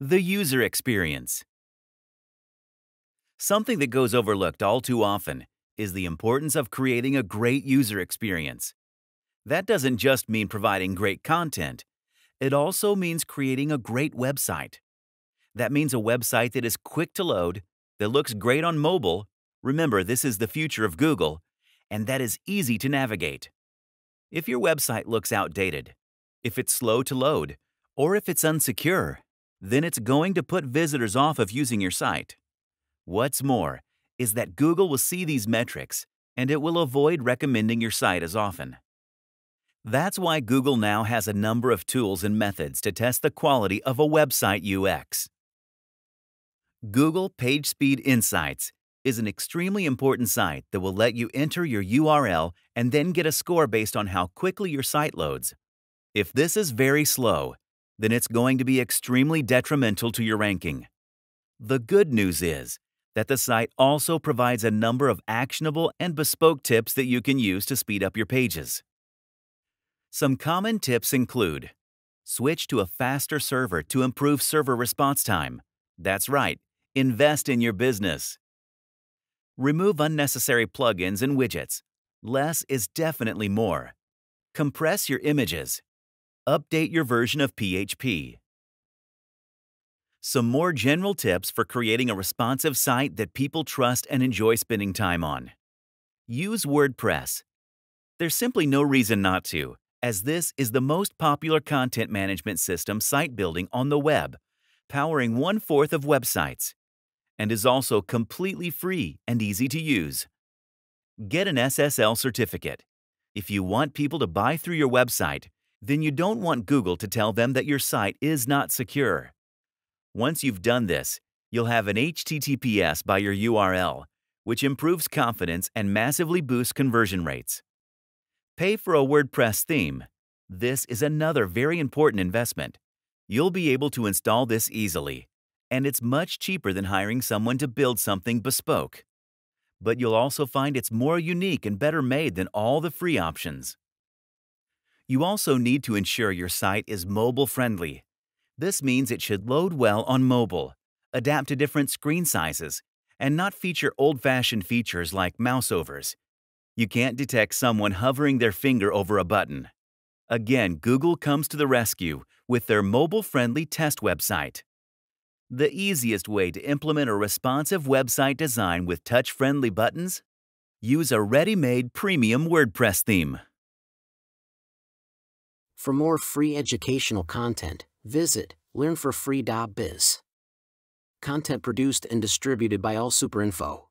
The user experience. Something that goes overlooked all too often is the importance of creating a great user experience. That doesn't just mean providing great content, it also means creating a great website. That means a website that is quick to load, that looks great on mobile. Remember, this is the future of Google, and that is easy to navigate. If your website looks outdated, if it's slow to load, or if it's unsecure, then it's going to put visitors off of using your site. What's more is that Google will see these metrics and it will avoid recommending your site as often. That's why Google now has a number of tools and methods to test the quality of a website UX. Google PageSpeed Insights is an extremely important site that will let you enter your URL and then get a score based on how quickly your site loads. If this is very slow, then it's going to be extremely detrimental to your ranking. The good news is that the site also provides a number of actionable and bespoke tips that you can use to speed up your pages. Some common tips include Switch to a faster server to improve server response time. That's right, invest in your business. Remove unnecessary plugins and widgets. Less is definitely more. Compress your images. Update your version of PHP. Some more general tips for creating a responsive site that people trust and enjoy spending time on. Use WordPress. There's simply no reason not to, as this is the most popular content management system site building on the web, powering one fourth of websites, and is also completely free and easy to use. Get an SSL certificate. If you want people to buy through your website, then you don't want Google to tell them that your site is not secure. Once you've done this, you'll have an HTTPS by your URL, which improves confidence and massively boosts conversion rates. Pay for a WordPress theme. This is another very important investment. You'll be able to install this easily, and it's much cheaper than hiring someone to build something bespoke. But you'll also find it's more unique and better made than all the free options. You also need to ensure your site is mobile friendly. This means it should load well on mobile, adapt to different screen sizes, and not feature old fashioned features like mouse overs. You can't detect someone hovering their finger over a button. Again, Google comes to the rescue with their mobile friendly test website. The easiest way to implement a responsive website design with touch friendly buttons? Use a ready made premium WordPress theme. For more free educational content, visit learnforfree.biz. Content produced and distributed by AllSuperInfo.